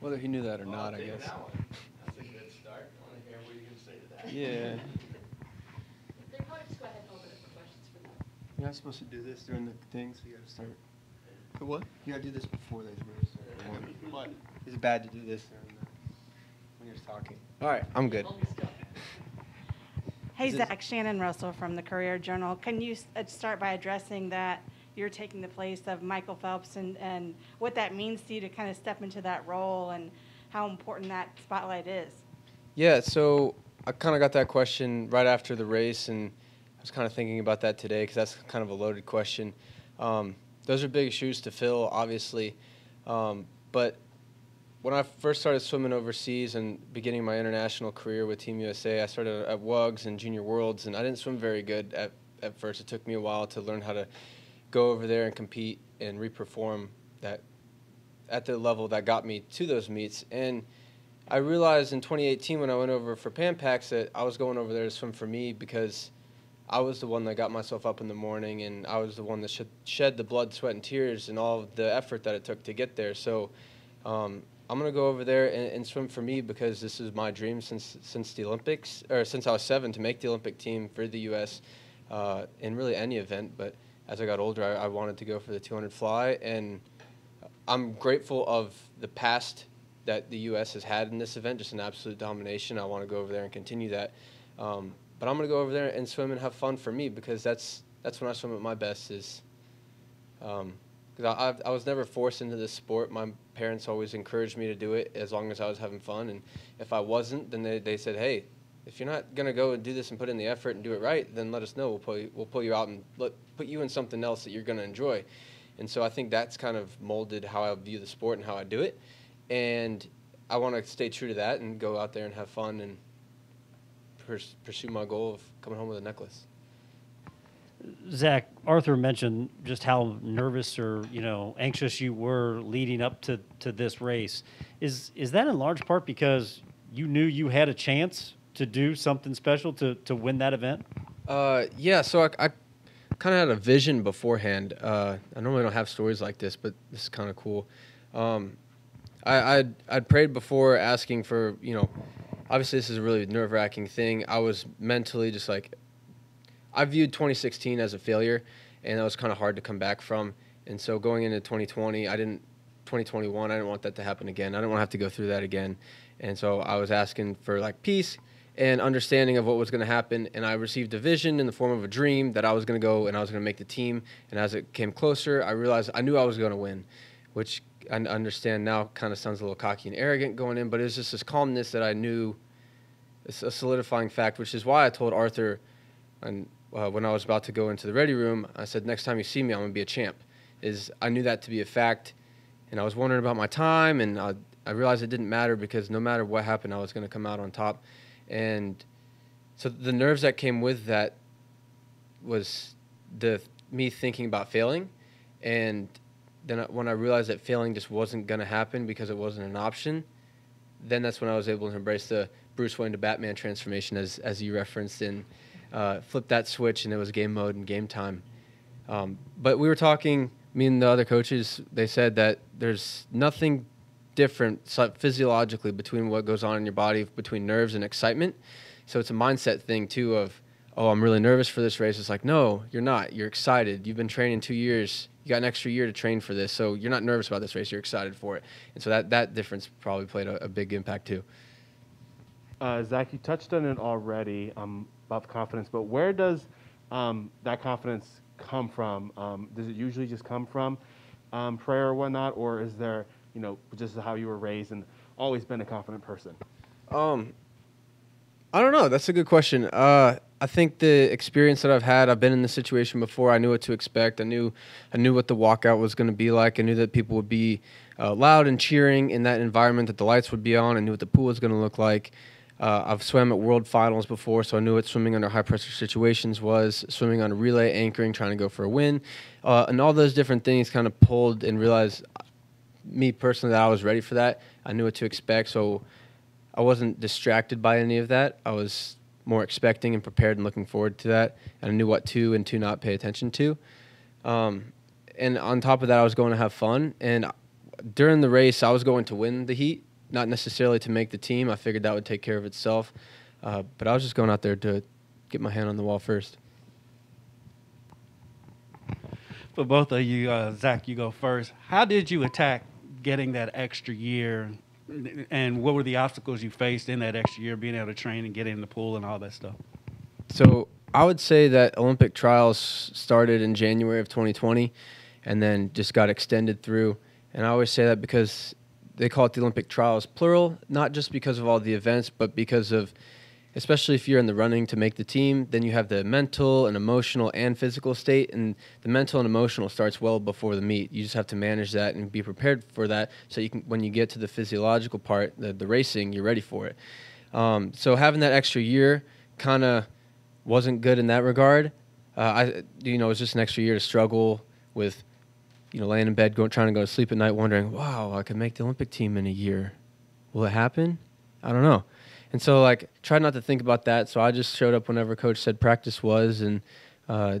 Whether he knew that or Well, not, I'll I take guess. that one. That's a good start. I want to hear what you're going to say to that. Yeah. They probably just go ahead and open it for questions for them. You're not supposed to do this during the thing, so you gotta start. The what? You gotta do this before they really start. What? It's bad to do this during the, when you're talking. All right, I'm good. Hey, Zach, Shannon Russell from the Courier Journal. Can you uh, start by addressing that you're taking the place of Michael Phelps and, and what that means to you to kind of step into that role and how important that spotlight is? Yeah, so I kind of got that question right after the race, and I was kind of thinking about that today because that's kind of a loaded question. Um, those are big shoes to fill, obviously, um, but when I first started swimming overseas and beginning my international career with Team USA, I started at WUGS and Junior Worlds, and I didn't swim very good at, at first. It took me a while to learn how to go over there and compete and reperform that at the level that got me to those meets. And I realized in 2018 when I went over for Pan Pacs that I was going over there to swim for me because I was the one that got myself up in the morning and I was the one that shed, the blood, sweat, and tears and all the effort that it took to get there. So um, I'm gonna go over there and, and swim for me because this is my dream since since the Olympics or since I was seven to make the Olympic team for the U.S. Uh, in really any event. But as I got older, I, I wanted to go for the 200 fly and I'm grateful of the past that the U.S. has had in this event, just an absolute domination. I want to go over there and continue that. Um, but I'm going to go over there and swim and have fun for me because that's that's when I swim at my best. Is because I, I've- I was never forced into this sport. My parents always encouraged me to do it as long as I was having fun. And if I wasn't, then they, they said, hey, if you're not gonna go and do this and put in the effort and do it right, then let us know. We'll pull you, we'll pull you out and let, put you in something else that you're gonna enjoy. And so I think that's kind of molded how I view the sport and how I do it. And I want to stay true to that and go out there and have fun and pers- pursue my goal of coming home with a necklace. Zach, Arthur mentioned just how nervous or you know anxious you were leading up to, to this race. Is is that in large part because you knew you had a chance to do something special to, to win that event? Uh, yeah, so I, I kind of had a vision beforehand. Uh, I normally don't have stories like this, but this is kind of cool. Um, I, I'd, I'd prayed before asking for, you know, obviously this is a really nerve wracking thing. I was mentally just like, I viewed 2016 as a failure, and that was kind of hard to come back from. And so going into 2020, I didn't, 2021, I didn't want that to happen again. I didn't want to have to go through that again. And so I was asking for like peace and understanding of what was going to happen. And I received a vision in the form of a dream that I was going to go and I was going to make the team. And as it came closer, I realized I knew I was going to win, which I understand now kind of sounds a little cocky and arrogant going in, but it was just this calmness that I knew, it's a solidifying fact, which is why I told Arthur, and uh, when I was about to go into the ready room, I said, next time you see me, I'm going to be a champ. Is I knew that to be a fact, and I was wondering about my time, and I, I realized it didn't matter because no matter what happened, I was going to come out on top. And so the nerves that came with that was the me thinking about failing, and then when I realized that failing just wasn't going to happen because it wasn't an option, then that's when I was able to embrace the Bruce Wayne to Batman transformation, as as you referenced, and uh, flip that switch, and it was game mode and game time. Um, but we were talking, me and the other coaches, they said that there's nothing different physiologically between what goes on in your body between nerves and excitement. So it's a mindset thing too of, oh, I'm really nervous for this race. It's like, no, you're not. You're excited. You've been training two years. You got an extra year to train for this. So you're not nervous about this race. You're excited for it. And so that, that difference probably played a, a big impact too. Uh, Zach, you touched on it already um, about confidence, but where does um, that confidence come from? Um, does it usually just come from um, prayer or whatnot, or is there, you know, just how you were raised and always been a confident person? Um, I don't know. That's a good question. Uh, I think the experience that I've had, I've been in this situation before. I knew what to expect. I knew, I knew what the walkout was going to be like. I knew that people would be uh, loud and cheering in that environment. That the lights would be on. I knew what the pool was going to look like. Uh, I've swam at world finals before, so I knew what swimming under high pressure situations was. Swimming on a relay, anchoring, trying to go for a win, uh, and all those different things kind of pulled and realized, me personally, that I was ready for that. I knew what to expect, so I wasn't distracted by any of that. I was more expecting and prepared and looking forward to that. And I knew what to and to not pay attention to. Um, and on top of that, I was going to have fun. And during the race, I was going to win the heat. not necessarily to make the team. I figured that would take care of itself. Uh, but I was just going out there to get my hand on the wall first. For both of you, uh, Zach, you go first. How did you attack getting that extra year, and what were the obstacles you faced in that extra year, being able to train and get in the pool and all that stuff? So I would say that Olympic trials started in January of 2020 and then just got extended through. And I always say that because they call it the Olympic trials, plural, not just because of all the events, but because of, especially if you're in the running to make the team, then you have the mental and emotional and physical state. And the mental and emotional starts well before the meet. You just have to manage that and be prepared for that so you can, when you get to the physiological part, the, the racing, you're ready for it. Um, so having that extra year kind of wasn't good in that regard. Uh, I, you know, it was just an extra year to struggle with, you know, laying in bed, going, trying to go to sleep at night, wondering, wow, I could make the Olympic team in a year. Will it happen? I don't know. And so, like, tried not to think about that. So I just showed up whenever coach said practice was, and uh,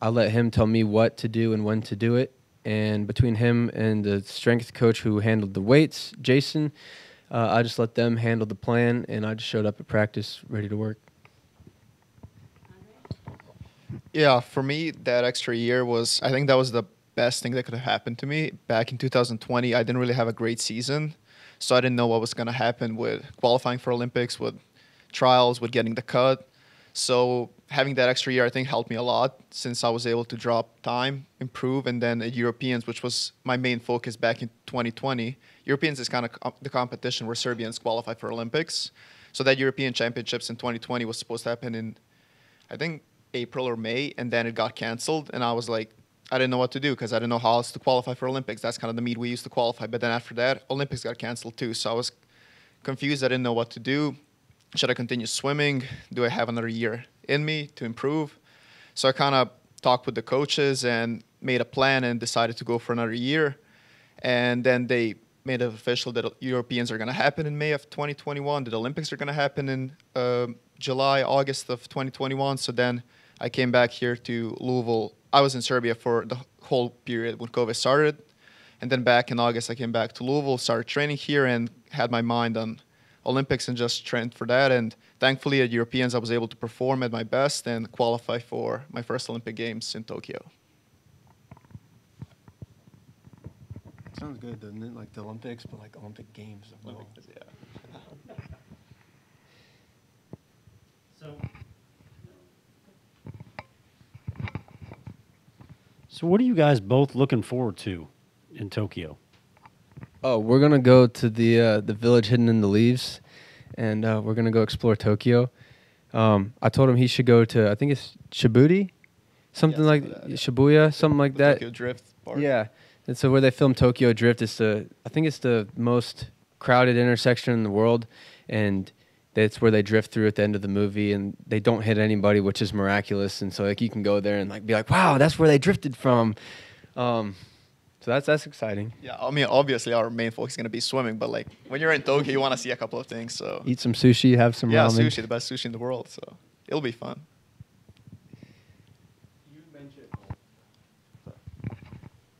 I let him tell me what to do and when to do it. And between him and the strength coach who handled the weights, Jason, uh, I just let them handle the plan, and I just showed up at practice ready to work. Yeah, for me, that extra year was, I think that was the best thing that could have happened to me. Back in 2020, I didn't really have a great season. So I didn't know what was going to happen with qualifying for Olympics, with trials, with getting the cut. So having that extra year, I think, helped me a lot since I was able to drop time, improve, and then at Europeans, which was my main focus back in 2020. Europeans is kind of the competition where Serbians qualify for Olympics. So that European Championships in 2020 was supposed to happen in, I think, April or May, and then it got canceled. And I was like, I didn't know what to do because I didn't know how else to qualify for Olympics. That's kind of the meet we used to qualify. But then after that, Olympics got canceled too. So I was confused. I didn't know what to do. Should I continue swimming? Do I have another year in me to improve? So I kind of talked with the coaches and made a plan and decided to go for another year. And then they made it official that Europeans are going to happen in May of 2021. That Olympics are going to happen in uh, July, August of 2021. So then I came back here to Louisville. I was in Serbia for the whole period when COVID started. And then back in August, I came back to Louisville, started training here, and had my mind on Olympics and just trained for that. And thankfully, at Europeans, I was able to perform at my best and qualify for my first Olympic Games in Tokyo. Sounds good, doesn't it? Like the Olympics, but like Olympic Games. as. Yeah. So, so what are you guys both looking forward to in Tokyo? Oh, we're gonna go to the uh, the village hidden in the leaves, and uh, we're gonna go explore Tokyo. Um, I told him he should go to I think it's Shibuya, something Yeah, like that, yeah. Shibuya, something like The that. Tokyo Drift part. Yeah, and so where they filmed Tokyo Drift is the I think it's the most crowded intersection in the world, and that's where they drift through at the end of the movie, and they don't hit anybody, which is miraculous. And so like you can go there and like be like, wow, that's where they drifted from. Um, so that's that's exciting. Yeah, I mean, obviously our main focus is gonna be swimming, but like when you're in Tokyo, you want to see a couple of things. So Eat some sushi, have some yeah, ramen. sushi, the best sushi in the world. So it'll be fun. You mentioned.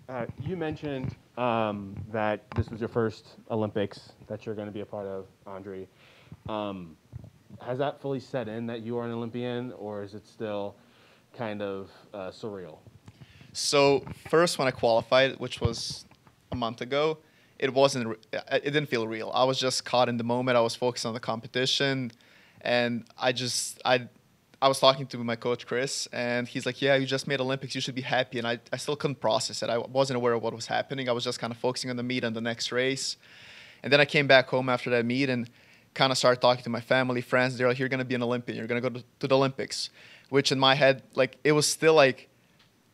Uh, you mentioned um, that this was your first Olympics that you're going to be a part of, Andrej. Um, has that fully set in that you are an Olympian, or is it still kind of uh, surreal? So first, when I qualified, which was a month ago, it wasn't. re- It didn't feel real. I was just caught in the moment. I was focused on the competition, and I just I. I was talking to my coach Chris, and he's like, "Yeah, you just made Olympics. You should be happy." And I, I still couldn't process it. I wasn't aware of what was happening. I was just kind of focusing on the meet and the next race. And then I came back home after that meet and kind of started talking to my family, friends. They're like, "You're gonna be an Olympian. You're gonna go to, to the Olympics," which in my head, like, it was still like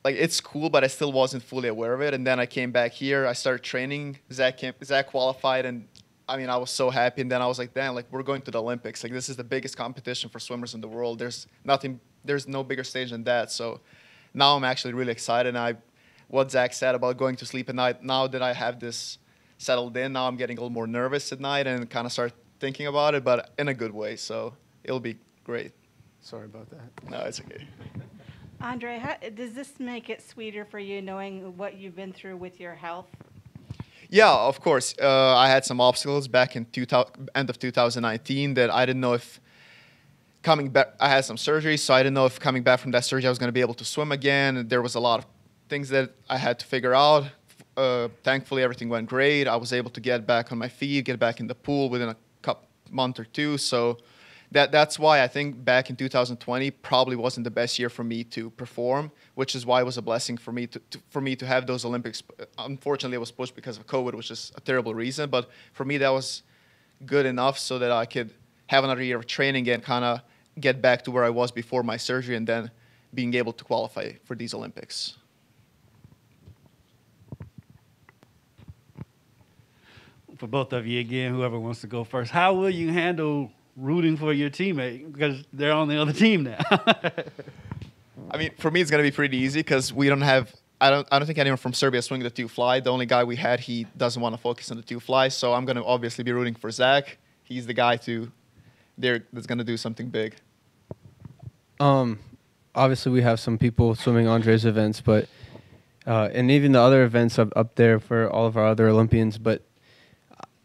like it's cool, but I still wasn't fully aware of it. And then I came back here. I started training. Zach came, Zach qualified, and I mean, I was so happy. And then I was like, damn, like we're going to the Olympics. Like this is the biggest competition for swimmers in the world. There's nothing. There's no bigger stage than that. So now I'm actually really excited. And I, what Zach said about going to sleep at night. Now that I have this settled in, now I'm getting a little more nervous at night and kind of start thinking about it, but in a good way. So it'll be great. Sorry about that. No, it's okay. Andrej, how, does this make it sweeter for you knowing what you've been through with your health? Yeah, of course. Uh, I had some obstacles back in 2000, end of 2019 that I didn't know if coming back. I had some surgery, so I didn't know if coming back from that surgery I was going to be able to swim again. And there was a lot of things that I had to figure out. Uh, thankfully, everything went great. I was able to get back on my feet, get back in the pool within a couple month or two. So that that's why I think back in 2020 probably wasn't the best year for me to perform, which is why it was a blessing for me to, to for me to have those Olympics. Unfortunately, it was pushed because of COVID, which is a terrible reason. But for me, that was good enough so that I could have another year of training and kind of get back to where I was before my surgery, and then being able to qualify for these Olympics. For both of you again, whoever wants to go first, how will you handle rooting for your teammate because they're on the other team now? I mean, for me, it's gonna be pretty easy because we don't have. I don't. I don't think anyone from Serbia swing the two fly. The only guy we had, he doesn't want to focus on the two fly. So I'm gonna obviously be rooting for Zach. He's the guy to there that's gonna do something big. Um, obviously we have some people swimming Andrej's events, but uh, and even the other events up up there for all of our other Olympians. But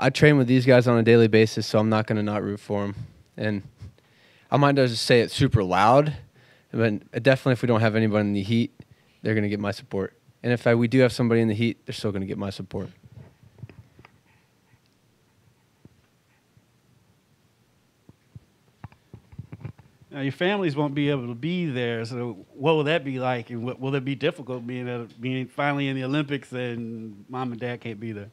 I train with these guys on a daily basis, so I'm not gonna not root for them. And I might not just say it super loud, but definitely if we don't have anybody in the heat, they're gonna get my support. And if I, we do have somebody in the heat, they're still gonna get my support. Now, your families won't be able to be there, so what will that be like, and what, will it be difficult being being finally in the Olympics and mom and dad can't be there?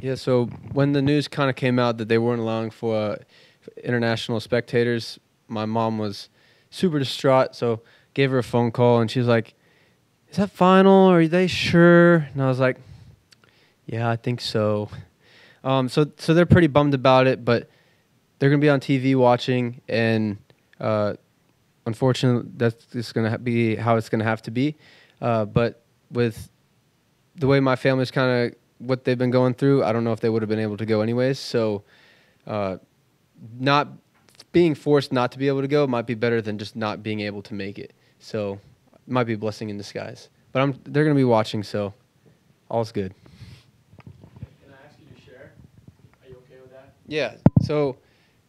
Yeah, so when the news kind of came out that they weren't allowing for uh, international spectators, my mom was super distraught. So gave her a phone call, and she was like, "Is that final? Are they sure?" And I was like, "Yeah, I think so." Um, so so they're pretty bummed about it, but they're gonna be on TV watching, and uh, unfortunately, that's just gonna be how it's gonna have to be. Uh, but with the way my family's kind of what they've been going through, I don't know if they would have been able to go anyways. So, uh, not being forced not to be able to go might be better than just not being able to make it. So, it might be a blessing in disguise. But I'm they're gonna be watching, so all's good. Can I ask you to share? Are you okay with that? Yeah. So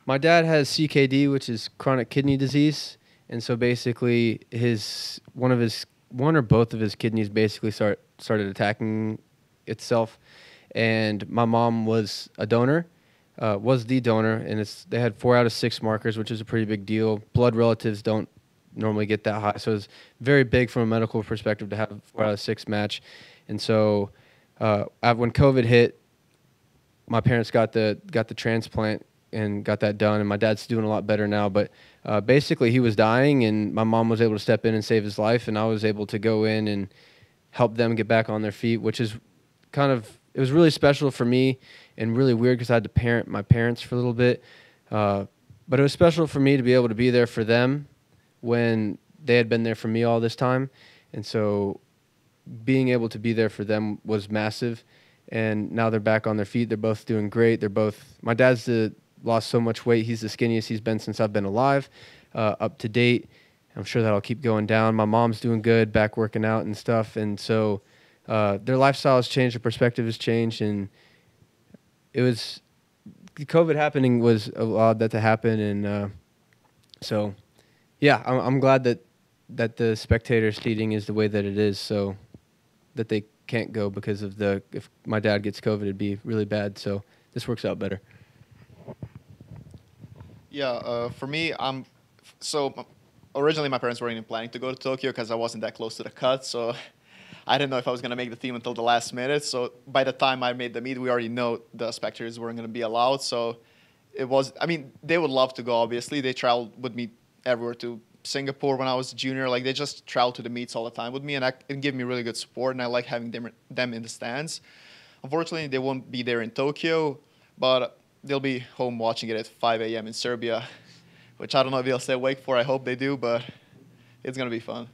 my dad has CKD, which is chronic kidney disease, and so basically his one of his one or both of his kidneys basically start started attacking itself, and my mom was a donor, uh, was the donor, and it's they had four out of six markers, which is a pretty big deal. Blood relatives don't normally get that high, so it's very big from a medical perspective to have a four out of six match, and so uh, when COVID hit, my parents got the got the transplant and got that done and my dad's doing a lot better now but uh, basically he was dying and my mom was able to step in and save his life and i was able to go in and help them get back on their feet which is kind of it was really special for me and really weird because i had to parent my parents for a little bit uh, but it was special for me to be able to be there for them when they had been there for me all this time and so being able to be there for them was massive and now they're back on their feet they're both doing great they're both my dad's the lost so much weight. He's the skinniest he's been since I've been alive, uh, up to date. I'm sure that'll keep going down. My mom's doing good, back working out and stuff. And so uh, their lifestyle has changed, their perspective has changed. And it was, COVID happening was allowed that to happen. And uh, so, yeah, I'm, I'm glad that, that the spectator seating is the way that it is so that they can't go because of the, if my dad gets COVID, it'd be really bad. So this works out better. Yeah, uh, for me, I'm so originally my parents weren't even planning to go to Tokyo because I wasn't that close to the cut, so I didn't know if I was gonna make the team until the last minute. So by the time I made the meet, we already know the spectators weren't gonna be allowed. So it was. I mean, they would love to go. Obviously, they traveled with me everywhere to Singapore when I was a junior. Like they just traveled to the meets all the time with me, and I, it gave me really good support. And I like having them them in the stands. Unfortunately, they won't be there in Tokyo, but they'll be home watching it at 5 a.m. in Serbia, which I don't know if they'll stay awake for. I hope they do, but it's gonna be fun.